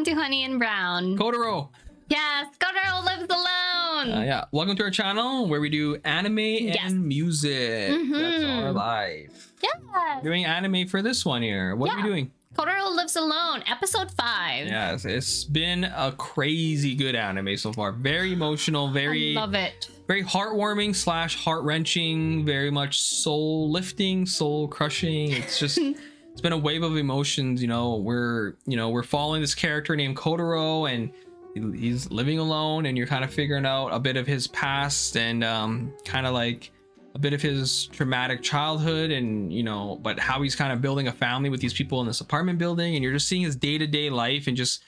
welcome to Honey and Brown. Kotaro. Yes, Kotaro lives alone. Uh, yeah, welcome to our channel where we do anime Yes. and music. That's Mhm. our life. yes. Doing anime for this one here. What are we doing? Kotaro lives alone, episode five. Yes, it's been a crazy good anime so far. Very emotional, very I love it. very heartwarming slash heart wrenching, very much soul lifting, soul crushing. It's just it's been a wave of emotions. You know, we're you know we're following this character named Kotaro, and he's living alone, and you're kind of figuring out a bit of his past and um, kind of like a bit of his traumatic childhood and you know but how he's kind of building a family with these people in this apartment building and you're just seeing his day-to-day life and just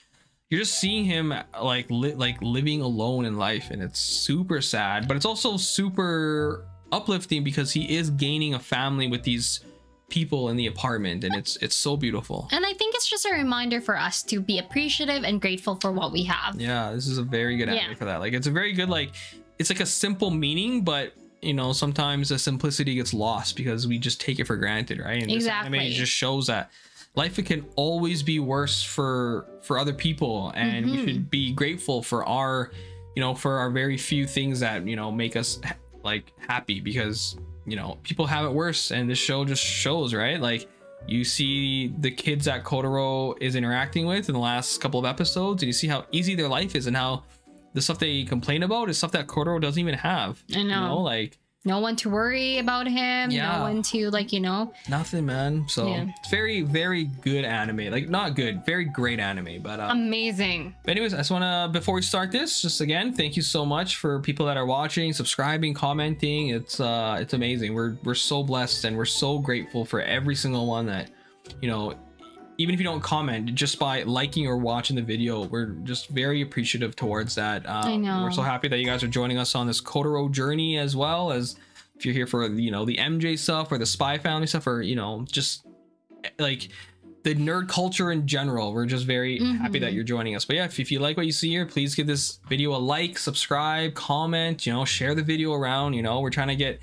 you're just seeing him like li- like living alone in life and it's super sad but it's also super uplifting because he is gaining a family with these people in the apartment and it's it's so beautiful And I think it's just a reminder for us to be appreciative and grateful for what we have. yeah this is a very good anime Yeah. for that like it's a very good like it's like a simple meaning but you know sometimes the simplicity gets lost because we just take it for granted right and this anime Exactly. just shows that life can always be worse for for other people and we Mhm. should be grateful for our you know for our very few things that you know make us like happy because you know people have it worse and this show just shows right like you see the kids that Kotaro is interacting with in the last couple of episodes and you see how easy their life is and how the stuff they complain about is stuff that Kotaro doesn't even have I you know. know like No one to worry about him. Yeah. No one to like, you know. nothing man so Yeah. it's very very good anime like not good very great anime but uh, Amazing. But anyways, I just want to before we start this, just again, thank you so much for people that are watching, subscribing, commenting. It's uh it's amazing. We're we're so blessed and we're so grateful for every single one that, you know, even if you don't comment, just by liking or watching the video, we're just very appreciative towards that. I know. We're so happy that you guys are joining us on this Kotaro journey as well as if you're here for you know the MJ stuff or the Spy Family stuff or you know just like the nerd culture in general. We're just very happy that Mhm. you're joining us. But yeah, if, if you like what you see here, please give this video a like, subscribe, comment, you know, share the video around. You know, we're trying to get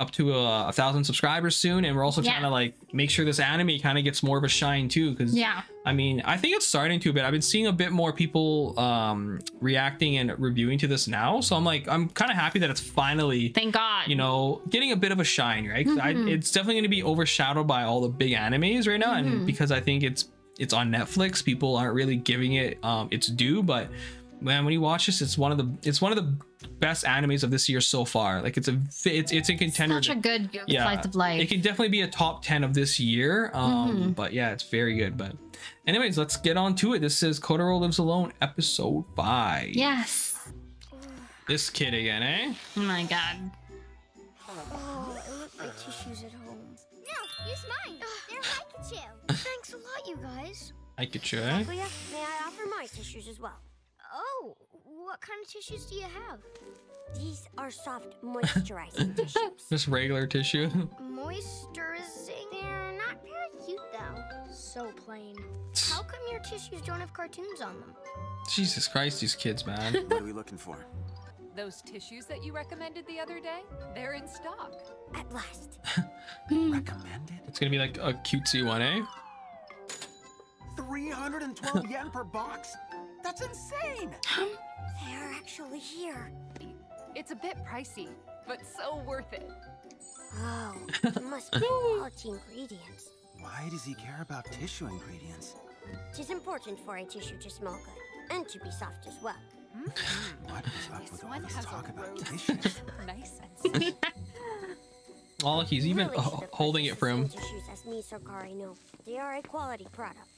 up to a, a thousand subscribers soon, and we're also Yeah. trying to like make sure this anime kind of gets more of a shine too. Because Yeah. I mean, I think it's starting to, but I've been seeing a bit more people um reacting and reviewing to this now. So I'm like, I'm kind of happy that it's finally Thank God. you know, getting a bit of a shine, right? 'Cause I, Mhm. it's definitely going to be overshadowed by all the big animes right now, Mhm. and because I think it's it's on Netflix, people aren't really giving it um, its due. But man, when you watch this, it's one of the it's one of the best animes of this year so far. Like it's a it's it's a contender. Such a good Yeah, slice of life. it can definitely be a top 10 of this year um Mhm. but yeah it's very good but anyways let's get on to it this is Kotaro lives alone episode 5 yes. this kid again eh Oh my God. Oh, I left my tissues at home. No, use mine. They're like. Thanks a lot, you guys. I get you eh may I offer my tissues as well? Oh, what kind of tissues do you have? These are soft moisturizing tissues. just regular tissue Moisturizing? They're not very cute though. So plain. How come your tissues don't have cartoons on them? Jesus Christ, these kids, man. What are we looking for? Those tissues that you recommended the other day, they're in stock. At last. Recommended? It's gonna be like a cutesy one, eh? 312 yen per box? That's insane! They are actually here. It's a bit pricey, but so worth it. Oh, it must be quality ingredients. Why does he care about tissue ingredients? It is important for a tissue to smell good and to be soft as well. Hmm. What is up This with all one this has talk about rose. tissues? nice and sweet. Oh, he's even Really h- holding it for him. Tissues as me, Sokari know. They are a quality product.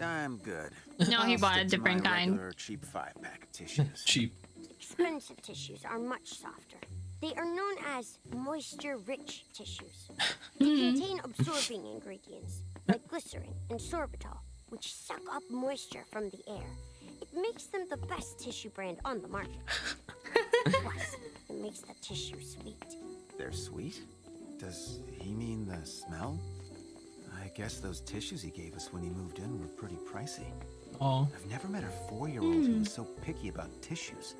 I'm good. No, he bought a different kind. cheap five pack of tissues. Cheap. Expensive tissues are much softer. They are known as moisture-rich tissues. They mm-hmm. contain absorbing ingredients like glycerin and sorbitol, which suck up moisture from the air. It makes them the best tissue brand on the market. Plus, it makes the tissue sweet. They're sweet? Does he mean the smell? I guess those tissues he gave us when he moved in were pretty pricey. Oh, I've never met a four-year-old who hmm. was so picky about tissues.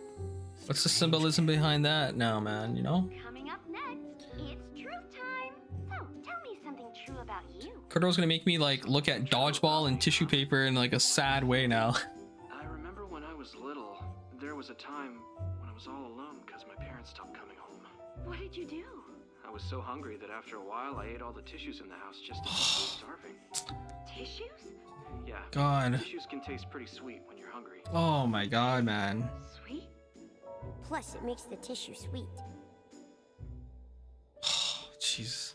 what's the symbolism behind that now, man? You know? Coming up next, it's truth time. So, tell me something true about you. Kurdo's gonna make me like look at dodgeball and tissue paper in like a sad way now. I remember when I was little, there was a time when I was all alone because my parents stopped coming home. What did you do? I was so hungry that after a while I ate all the tissues in the house just to keep from starving. Tissues? Yeah. God. Tissues can taste pretty sweet when you're hungry. Oh my god, man. Sweet? Plus, it makes the tissue sweet. Jeez.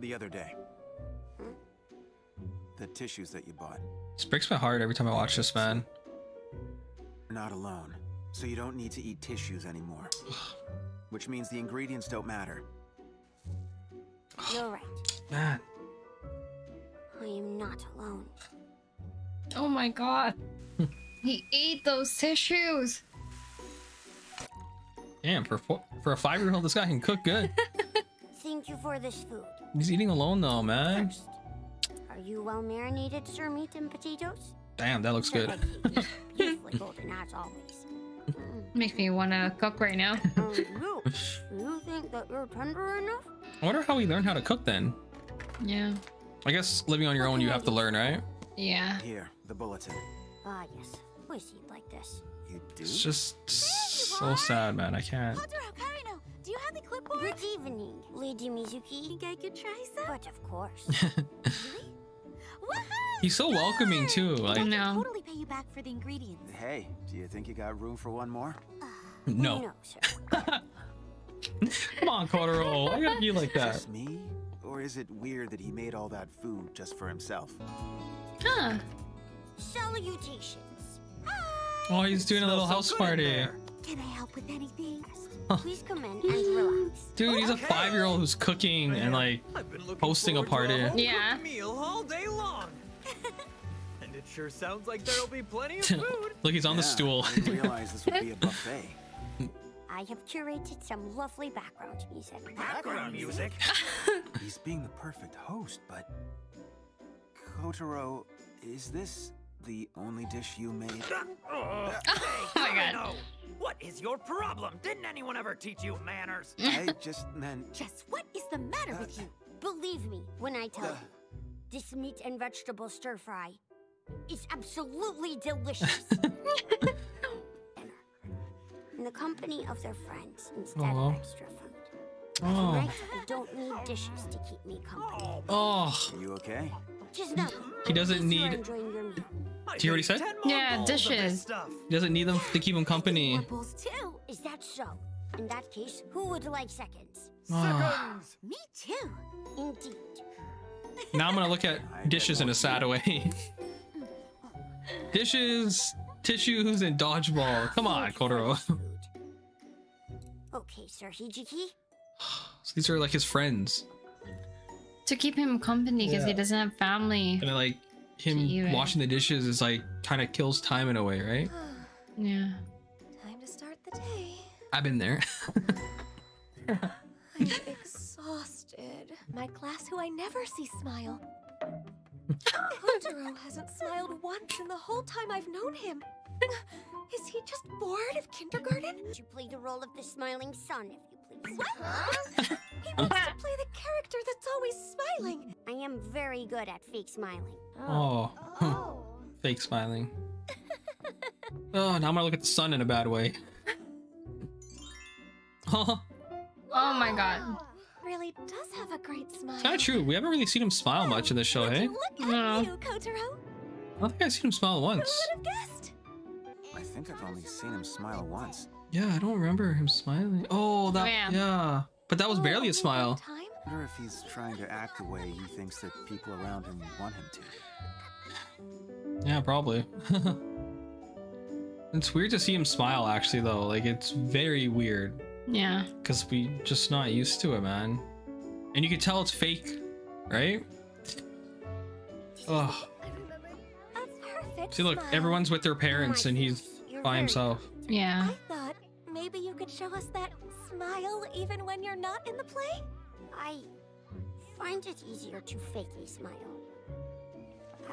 The other day. Hmm? The tissues that you bought. This breaks my heart every time I watch this, man. You're not alone, so you don't need to eat tissues anymore. Which means the ingredients don't matter. You're right. Man. I am not alone. Oh my god. he ate those tissues. Damn, for for a five year old, this guy can cook good. Thank you for this food. He's eating alone though, man. First, are you well marinated, sir? Meat and potatoes? Damn, that looks good. Beautifully golden as always. Makes me want to cook right now. Um, you, you think that you're tender enough? I wonder how he learned how to cook then. yeah. I guess living on your own, you have to learn, right? Yeah. Here, the bulletin. Ah, yes. Always eat like this. You do? It's just so sad, man. I can't. Do you have the clipboard? Good evening, Lady Mizuki. Think I could try some? But of course. Woohoo! He's so welcoming too. I Like, can No. totally pay you back for the ingredients. Hey, do you think you got room for one more? Uh, no. No, sir. Come on, Kotaro. Why you gotta be like that? Just me? Or is it weird that he made all that food just for himself? Huh. Salutations. Oh, he's doing a little house party. Can I help with anything? Please come in and relax. Dude, he's a five year old who's cooking and like I've been looking hosting a party. whole Yeah. meal all day long. and it sure sounds like there'll be plenty of food. Look, he's on the stool. I realize this would be a buffet. I have curated some lovely background music. Background music. He's being the perfect host, but... Kotaro, is this the only dish you made? oh, Oh my god. no. What is your problem? Didn't anyone ever teach you manners? I just meant... Just what is the matter with uh, you? Believe me when I tell uh. you, this meat and vegetable stir fry is absolutely delicious. In the company of their friends instead Aw. of extra food. Oh. Right, I don't need dishes to keep me company. Oh. Are you okay? Just nothing. He doesn't Please, you're need- He already made said? 10 more Yeah, bowls of this dishes. He doesn't need them to keep him company. More too. Is that so? In that case, who would like seconds? Ah. Seconds. Me too. Indeed. Now I'm gonna look at dishes in a sad way. dishes, tissues, and dodgeball. Come on, Thank Kotaro. Okay, Sir Hijiki. So these are like his friends. To keep him company because he doesn't have family. And like To eat him it. washing the dishes is like kind of kills time in a way, right? Yeah. Time to start the day. I've been there. I'm exhausted. My class, who I never see smile. Kotaro hasn't smiled once in the whole time I've known him. Is he just bored of kindergarten? Would you play the role of the smiling son if you please? What? he wants to play the character that's always smiling. I am very good at fake smiling. oh, Oh. fake smiling. Oh, now I'm gonna look at the sun in a bad way. Oh, Oh my god. Really does have a great smile. kind of true. We haven't really seen him smile much in this show, hey? Look at No. you, Kotaro. I don't think I've seen him smile Who once. would have guessed? I think I've only seen him smile once. Yeah, I don't remember him smiling. Oh, that oh, Yeah. yeah. But that was Oh, barely a oh, smile. Time? I wonder if he's trying to act the way he thinks that people around him want him to. Yeah, probably. it's weird to see him smile actually though. Like it's very weird Yeah. cuz we just not used to it, man. And you can tell it's fake, right? Oh, I remember a perfect see look, everyone's with their oh parents and he's by himself. Yeah. Could show us that smile even when you're not in the play. I find it easier to fake a smile.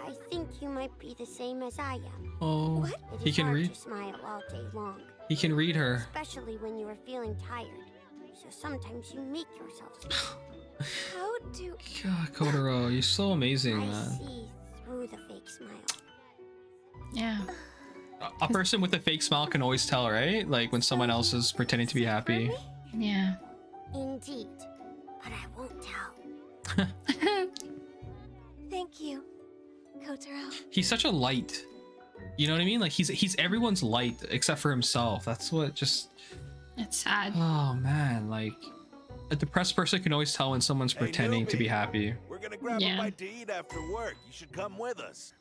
I think you might be the same as I am. Oh, What? It he can read. smile all day long, He can read her. especially when you are feeling tired. So sometimes you make yourself smile. How do God, Kotaro, you're so amazing, I man. see through the fake smile. Yeah. A person with a fake smile can always tell, right? Like when someone else is pretending to be happy. Yeah. Indeed. But I won't tell. Thank you, Kotaro. He's such a light. You know what I mean? Like he's he's everyone's light except for himself. That's what just It's sad. Oh man, like a depressed person can always tell when someone's Hey, pretending to be happy. We're gonna grab Yeah. a bite to eat after work. You should come with us.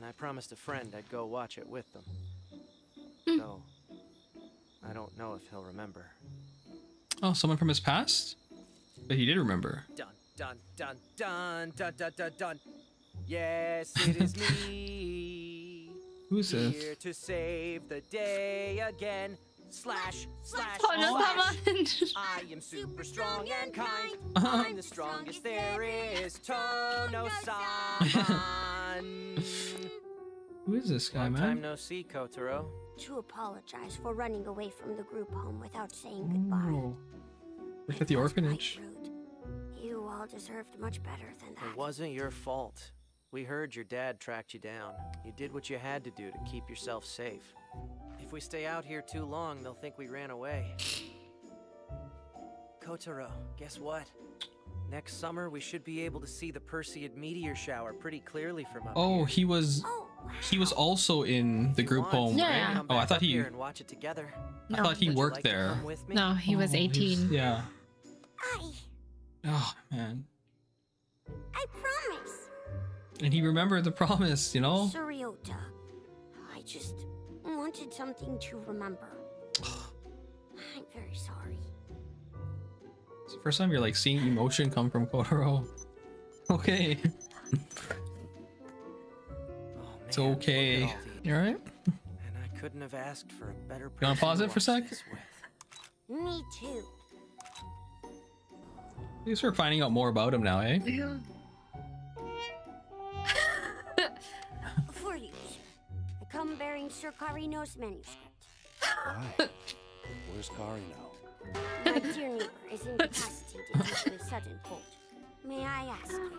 And I promised a friend I'd go watch it with them. Hmm. So, I don't know if he'll remember. Oh, someone from his past? But he did remember. Dun dun dun dun dun dun dun dun. Yes, it is me. Who's this? Here to save the day again. Slash slash Oh no, slash. I am super strong and kind. Uh-huh. I'm the strongest there is. Tono-san. Who is this guy, Long time man? no see, Kotaro. To apologize for running away from the group home without saying goodbye. Oh. Look at the It orphanage. quite rude. You all deserved much better than that. It wasn't your fault. We heard your dad tracked you down. You did what you had to do to keep yourself safe. If we stay out here too long, they'll think we ran away. Kotaro, guess what? Next summer, we should be able to see the Perseid meteor shower pretty clearly from up Oh, here. he was Oh, he was also in the group home, we Yeah. right? Oh, I thought he here and watch it together. I thought he worked like there. come with me? No, he was Oh, 18. Yeah. I, Oh man. I promise. And he remembered the promise, you know? Suriota. I just wanted something to remember. I'm very sorry. It's the first time you're like seeing emotion come from Kotaro. Okay. It's man, okay. all You alright? And I couldn't have asked for a better person. You wanna pause to it for a sec? Me too. At least we're finding out more about him now, eh? For you. I come bearing Sir Karino's manuscript. Why? Where's Carino? My dear neighbor is incapacitated due to a sudden cold. May I ask you,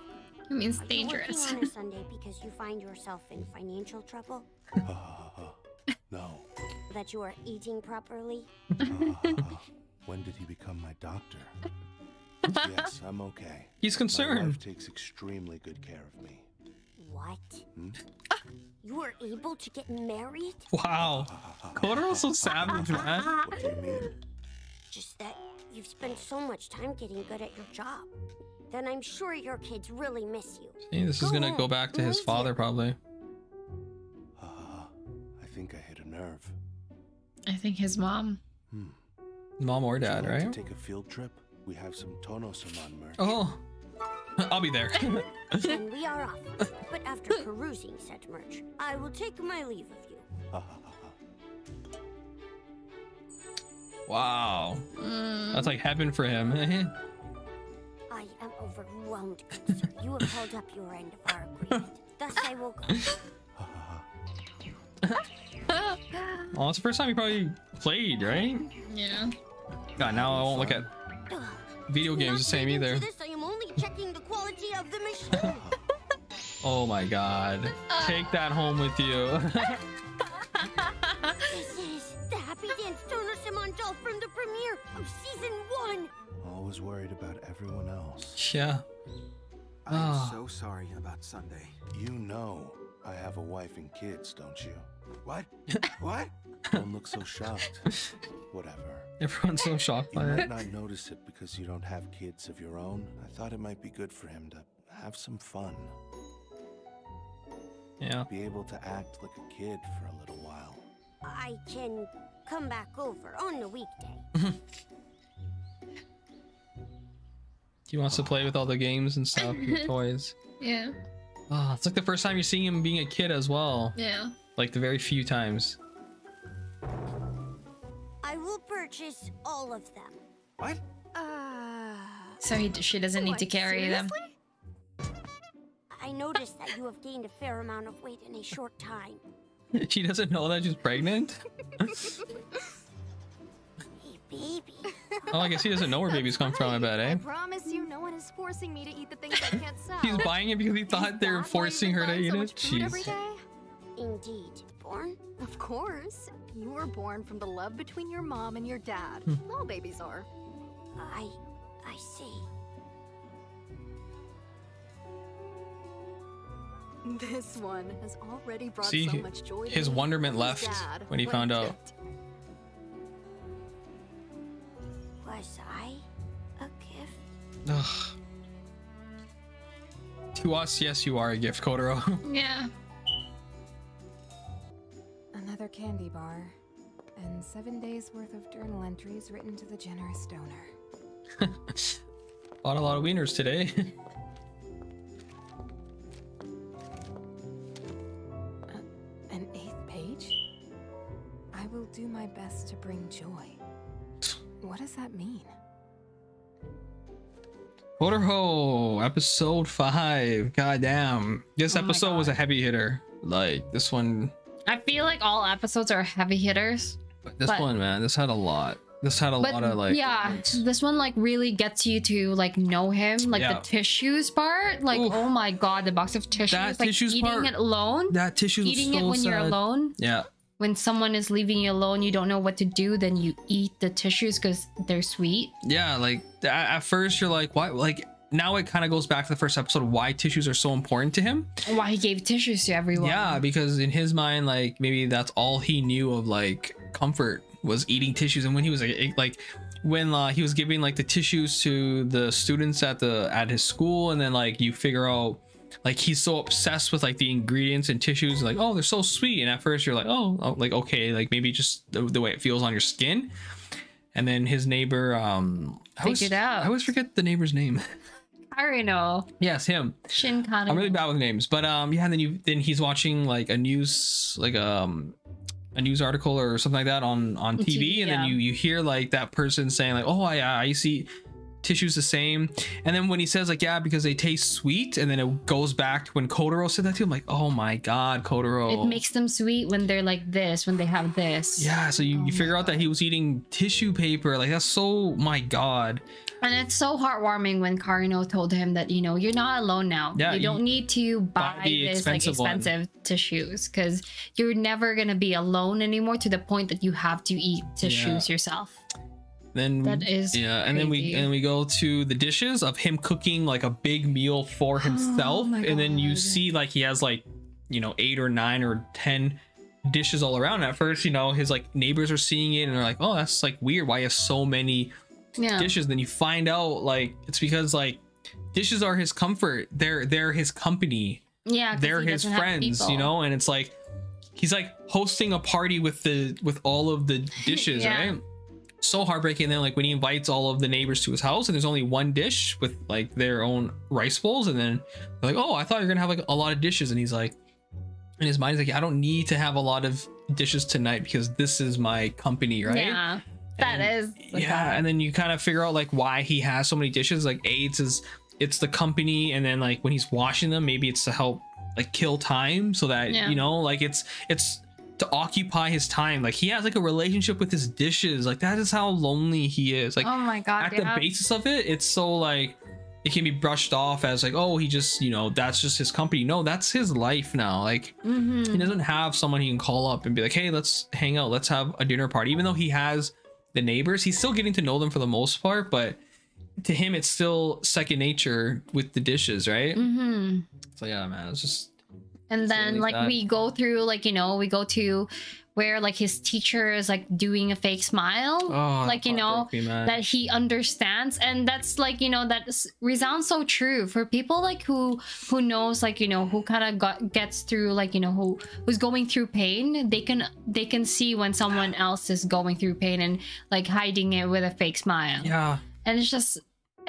It means are you dangerous. working on a Sunday because you find yourself in financial trouble? No. That you are eating properly? Ha, ha, ha. when did he become my doctor? yes, I'm okay. He's concerned. My concerned. wife takes extremely good care of me. What? Hmm? You were able to get married? Wow. Kotaro's so savage, man. What do you mean? Just that you've spent so much time getting good at your job. Then I'm sure your kids really miss you. Hey, this is gonna on, go back to his leave father, here. probably. Ha, ha, ha. I think I hit a nerve. I think his mom. Hmm. Mom or dad, like right? To take a field trip. We have some Tono-saman merch. Oh. I'll be there. and we are off. But after perusing said merch, I will take my leave of you. Wow. Mm. That's like heaven for him. I am overwhelmed, good sir. You have held up your end of our agreement. Thus I will go. Well, it's the first time you probably played, right? Yeah. God, now I won't look at video games the same either. This, I am only checking the quality of the machine. Oh my god. Take that home with you. this is the Happy Dance Tono-saman doll from the premiere of season one. Always worried about everyone else. yeah. I'm Ah. so sorry about Sunday. You know I have a wife and kids, don't you? What? what? Don't look so shocked. Whatever. Everyone's so shocked You by might it. not notice it because you don't have kids of your own. I thought it might be good for him to have some fun. Yeah. Be able to act like a kid for a little while. I can come back over on the weekday. He wants to play with all the games and stuff, and toys. Yeah. Oh, it's like the first time you're seeing him being a kid as well. Yeah. Like the very few times. I will purchase all of them. What? Uh. So he, she doesn't need to What, carry them. I noticed that you have gained a fair amount of weight in a short time. she doesn't know that she's pregnant? Hey, baby. Oh, I guess he doesn't know where babies come from, I bet, I eh? promise you, no one is forcing me to eat the things I can't sell. He's buying it because he thought they were forcing her to eat buying it? so much food every Jeez. day? Indeed, born? Of course. You were born from the love between your mom and your dad. Hmm. All babies are. I... I see. This one has already brought See, so much joy to his me. wonderment His left dad, when he what found out. gift. Was I a gift? Ugh. To us, yes, you are a gift, Kotaro. Yeah. Another candy bar. And seven days worth of journal entries written to the generous donor. Bought a lot of wieners today. Kotaro, episode five. Goddamn. This Oh my episode was a heavy hitter. Like this one, I feel like all episodes are heavy hitters. But this But- one, man, this had a lot. This had a But lot of like. yeah, this one like really gets you to like know him. Like Yeah. the tissues part, like oh my god, the box of tissues, That like tissues eating part- it alone. That tissue was eating it so when you're alone. Yeah. When someone is leaving you alone, you don't know what to do. Then you eat the tissues because they're sweet. Yeah, like at first you're like, why? Like now it kind of goes back to the first episode. Why tissues are so important to him? Why he gave tissues to everyone? Yeah, because in his mind, like maybe that's all he knew of like comfort was eating tissues. And when he was like, like when uh, he was giving like the tissues to the students at the at his school, and then like you figure out like he's so obsessed with like the ingredients and tissues, like oh they're so sweet. And at first you're like oh, oh, like okay, like maybe just the, the way it feels on your skin. And then his neighbor, um, I always, Figured out. I always forget the neighbor's name. Know. yes, him. Shin Karino. I'm really bad with names, but um, yeah. And then you then he's watching like a news like um a news article or something like that on on TV, TV, and then you you hear like that person saying like, oh, I I see tissues the same, and then when he says like yeah because they taste sweet, and then it goes back to when Kotaro said that to him, like oh my god, Kotaro. It makes them sweet when they're like this, when they have this. yeah, so you, Oh you figure out that he was eating tissue paper. Like that's so my god. And it's so heartwarming when Karino told him that, you know, you're not alone now. Yeah, you you don't need to buy, the this like expensive one. expensive tissues because you're never gonna be alone anymore to the point that you have to eat tissues yourself. Then That is yeah, and then we and we go to the dishes of him cooking like a big meal for himself, Oh and then you see like he has like you know eight or nine or ten dishes all around. At first, you know his like neighbors are seeing it and they're like, "Oh, that's like weird. Why you have so many Yeah. dishes?" Then you find out like it's because like dishes are his comfort. They're they're his company. Yeah, they're his friends. You know, and it's like he's like hosting a party with the with all of the dishes, Yeah. right? So heartbreaking. Then like when he invites all of the neighbors to his house and there's only one dish with like their own rice bowls, and then they're like, "Oh, I thought you're gonna have like a lot of dishes," and he's like, in his mind, he's like, "I don't need to have a lot of dishes tonight because this is my company, right?" Yeah. that is. like yeah, that. and then you kind of figure out like why he has so many dishes. Like AIDS is it's the company, and then like when he's washing them, maybe it's to help like kill time so that Yeah. you know like it's it's to occupy his time. Like he has like a relationship with his dishes. Like that is how lonely he is. Like oh my god. at yeah. the basis of it, it's so like it can be brushed off as like oh he just you know that's just his company. No, that's his life now. Like Mhm. he doesn't have someone he can call up and be like, hey, let's hang out, let's have a dinner party. Even though he has the neighbors, he's still getting to know them for the most part, but to him, it's still second nature with the dishes, right? Mhm. So yeah, man, it's just and then like like we go through like you know we go to where like his teacher is like doing a fake smile Oh, like you know heartbroke me, man. that he understands and that's like you know that resounds so true for people like who who knows like you know who kind of got gets through like you know who who's going through pain they can they can see when someone else is going through pain and like hiding it with a fake smile yeah. and it's just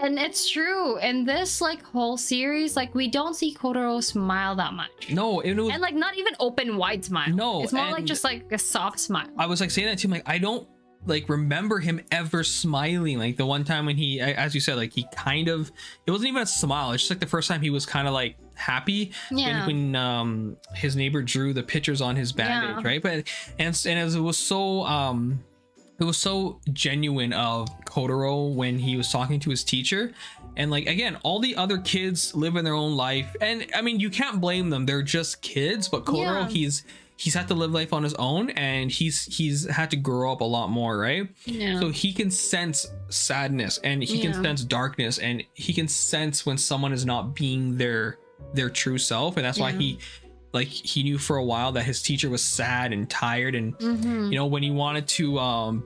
and it's true in this like whole series like we don't see Kotaro smile that much No, it was. and like not even open wide smile No, it's more like just like a soft smile I was like saying that to him, like I don't like remember him ever smiling. Like the one time when he, as you said, like he kind of, it wasn't even a smile. It's just like the first time he was kind of like happy Yeah. when, when um his neighbor drew the pictures on his bandage, Yeah. right? But and and as it was so um it was so genuine of Kotaro when he was talking to his teacher. And like again, all the other kids live in their own life. And I mean, you can't blame them. They're just kids, but Kotaro, Yeah. he's he's had to live life on his own and he's he's had to grow up a lot more right Yeah. so he can sense sadness and he Yeah. can sense darkness and he can sense when someone is not being their their true self and that's why he like he knew for a while that his teacher was sad and tired and Mhm. you know when he wanted to um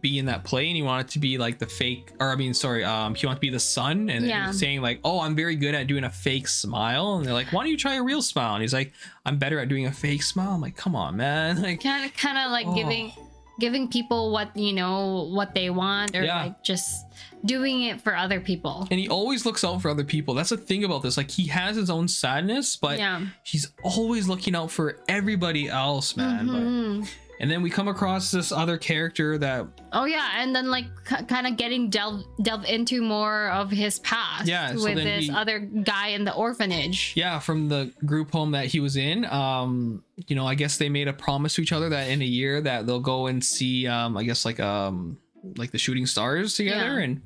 be in that play and he wanted to be like the fake or i mean sorry um he wanted to be the son and Yeah. saying like oh i'm very good at doing a fake smile and they're like why don't you try a real smile and he's like i'm better at doing a fake smile i'm like come on man like kind of kind of like Oh. giving giving people what you know what they want or Yeah. like just doing it for other people and he always looks out for other people that's the thing about this like he has his own sadness but Yeah. he's always looking out for everybody else man Mhm. but and then we come across this other character that oh yeah and then like kind of getting delve delve into more of his past Yeah, so with this he- other guy in the orphanage. Yeah from the group home that he was in um you know i guess they made a promise to each other that in a year that they'll go and see um i guess like um like the shooting stars together. Yeah. and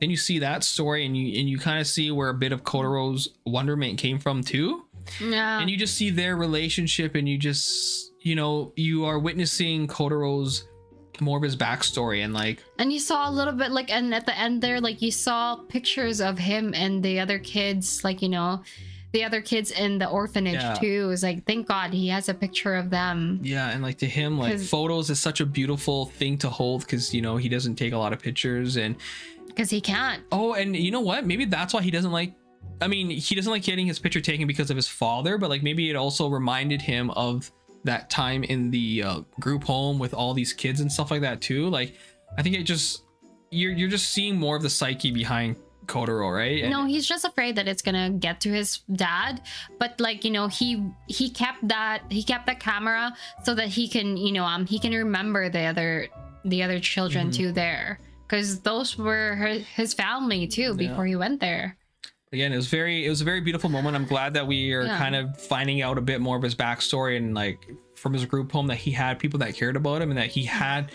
then you see that story and you and you kind of see where a bit of Kotaro's wonderment came from too. Yeah. And you just see their relationship and you just you know you are witnessing Kotaro's more of his backstory and like and you saw a little bit like and at the end there like you saw pictures of him and the other kids like you know the other kids in the orphanage Yeah. too it was like thank god he has a picture of them Yeah, and like to him, like photos is such a beautiful thing to hold because you know he doesn't take a lot of pictures and because he can't. Oh, and you know what? Maybe that's why he doesn't like. I mean, he doesn't like getting his picture taken because of his father, but like maybe it also reminded him of that time in the uh, group home with all these kids and stuff like that too. Like, I think it just you're you're just seeing more of the psyche behind Kotaro, right? And- no he's just afraid that it's gonna get to his dad but like you know he he kept that he kept that camera so that he can you know um he can remember the other the other children Mhm. too there because those were her, his family too Yeah. before he went there again it was very it was a very beautiful moment i'm glad that we are Yeah. kind of finding out a bit more of his backstory and like from his group home that he had people that cared about him and that he had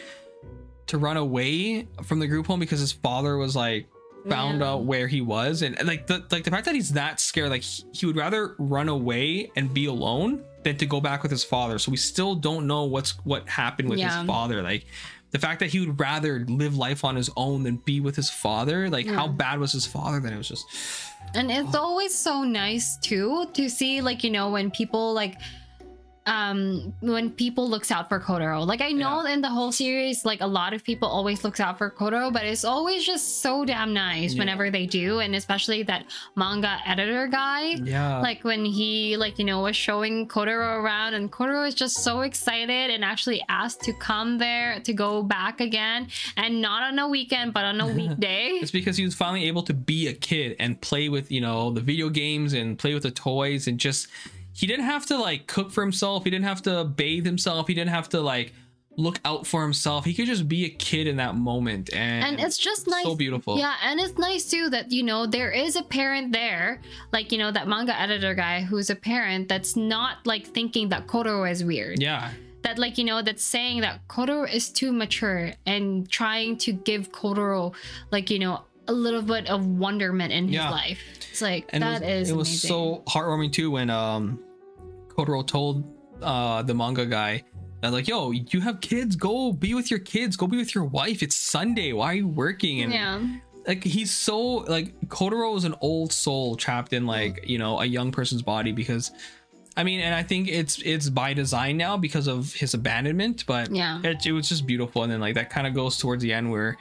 to run away from the group home because his father was like found Yeah. out where he was and like the like the fact that he's that scared like he, he would rather run away and be alone than to go back with his father so we still don't know what's what happened with Yeah. his father like the fact that he would rather live life on his own than be with his father like how bad was his father then it was just and it's always so nice too to see like you know when people like um when people looks out for Kotaro. Like I know in the whole series like a lot of people always looks out for Kotaro, but it's always just so damn nice Yeah. whenever they do and especially that manga editor guy. Yeah. Like when he like you know was showing Kotaro around and Kotaro is just so excited and actually asked to come there to go back again and not on a weekend but on a weekday. It's because he was finally able to be a kid and play with, you know, the video games and play with the toys and just he didn't have to like cook for himself. He didn't have to bathe himself. He didn't have to like look out for himself. He could just be a kid in that moment and and it's just nice so beautiful. yeah and it's nice too that you know there is a parent there like you know that manga editor guy who's a parent that's not like thinking that kotaro is weird Yeah. that like you know that's saying that kotaro is too mature and trying to give kotaro like you know a little bit of wonderment in his Yeah. life it's like And that it was, is it was amazing. so heartwarming too when um Kotaro told uh the manga guy that like, yo, you have kids, go be with your kids, go be with your wife. It's Sunday. Why are you working? And yeah like he's so like Kotaro is an old soul trapped in like you know a young person's body because I mean and I think it's it's by design now because of his abandonment but Yeah. it, it was just beautiful and then like that kind of goes towards the end where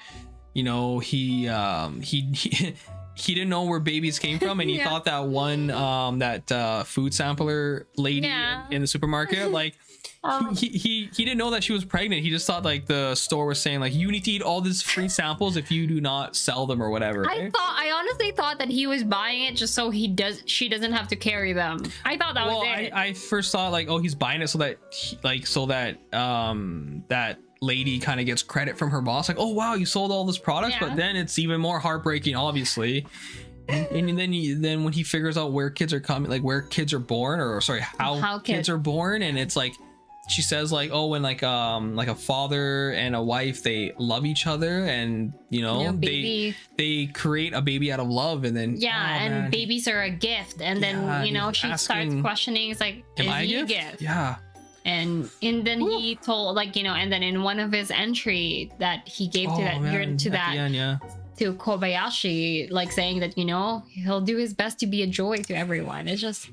you know he um he, he he didn't know where babies came from and he Yeah. thought that one um that uh food sampler lady Yeah. in, in the supermarket like Um, he, he he didn't know that she was pregnant. He just thought like the store was saying like you need to eat all these free samples if you do not sell them or whatever. I right? thought I honestly thought that he was buying it just so he does she doesn't have to carry them. I thought that well, was I. I first thought like oh he's buying it so that he, like so that um that lady kind of gets credit from her boss like oh wow you sold all this product Yeah. but then it's even more heartbreaking obviously. And, and then you, then when he figures out where kids are coming like where kids are born or sorry how, How kids kids- are born and it's like she says like oh when like um like a father and a wife they love each other and you know Yeah, they they create a baby out of love and then Yeah, oh, and man, babies are a gift, and then you know she starts questioning. It's like, am is I a gift? gift? yeah and and then he told like you know and then in one of his entry that he gave to Oh, that man, to that end, yeah. to Kobayashi, like saying that you know he'll do his best to be a joy to everyone. It's just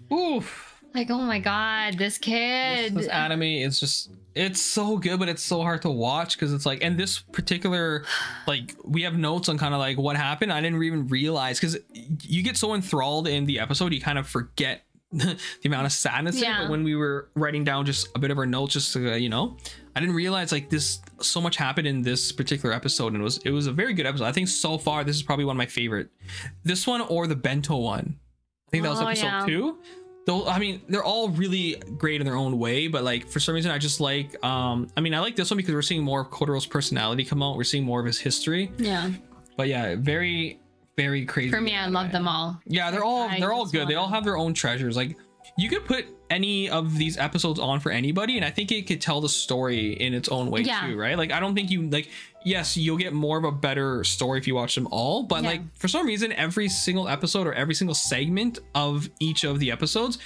like oh my god, this kid. this anime is just it's so good but it's so hard to watch because it's like and this particular like we have notes on kind of like what happened i didn't even realize because you get so enthralled in the episode you kind of forget the amount of sadness in it but when we were writing down just a bit of our notes just to uh, you know i didn't realize like this so much happened in this particular episode and it was it was a very good episode. I think so far this is probably one of my favorite. This one or the bento one. I think that was Oh, episode yeah. two. Though i mean they're all really great in their own way but like for some reason i just like um i mean i like this one because we're seeing more of kotaro's personality come out. We're seeing more of his history. Yeah. but yeah very very crazy For me, I love them all. yeah they're all I they're all good they all have their own treasures like you could put any of these episodes on for anybody and i think it could tell the story in its own way Yeah. too right like i don't think you like yes you'll get more of a better story if you watch them all but Yeah. like for some reason every single episode or every single segment of each of the episodes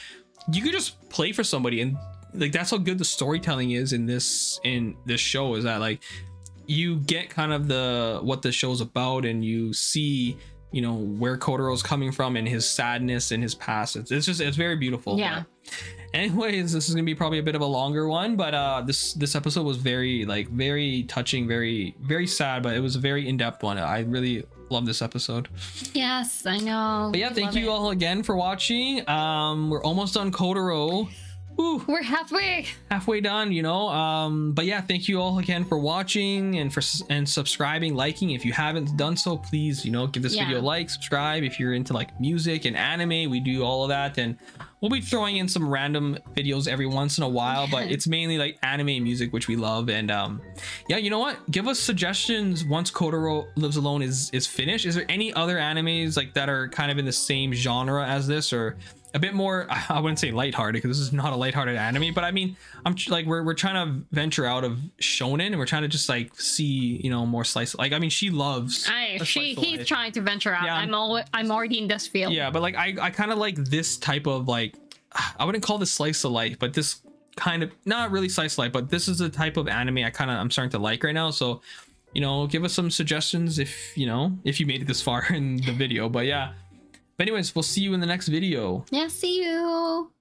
you could just play for somebody and like that's how good the storytelling is in this in this show is that like you get kind of the what the show's about and you see you know where Kotaro's coming from and his sadness and his past. It's, it's just it's very beautiful. Yeah. anyways this is gonna be probably a bit of a longer one but uh this this episode was very like very touching very very sad but it was a very in-depth one. I really love this episode. Yes, I know. but yeah thank you it. all again for watching. Um we're almost on Kotaro Whew. We're halfway. halfway done you know um but yeah thank you all again for watching and for and subscribing liking. If you haven't done so please you know give this Yeah. video a like subscribe. If you're into like music and anime we do all of that. And we'll be throwing in some random videos every once in a while but it's mainly like anime music which we love. And um yeah you know what? Give us suggestions once Kotaro lives alone is is finished. Is there any other animes like that are kind of in the same genre as this or a bit more i wouldn't say lighthearted because this is not a lighthearted anime but i mean i'm like we're, we're trying to venture out of shonen and we're trying to just like see you know more slice like i mean she loves I she he's life. trying to venture out. Yeah. I'm al- I'm already in this field. yeah but like i i kind of like this type of like i wouldn't call this slice of life but this kind of not really slice of life but this is the type of anime i kind of i'm starting to like right now so you know give us some suggestions if you know if you made it this far in the video but yeah anyways we'll see you in the next video Yeah. See you.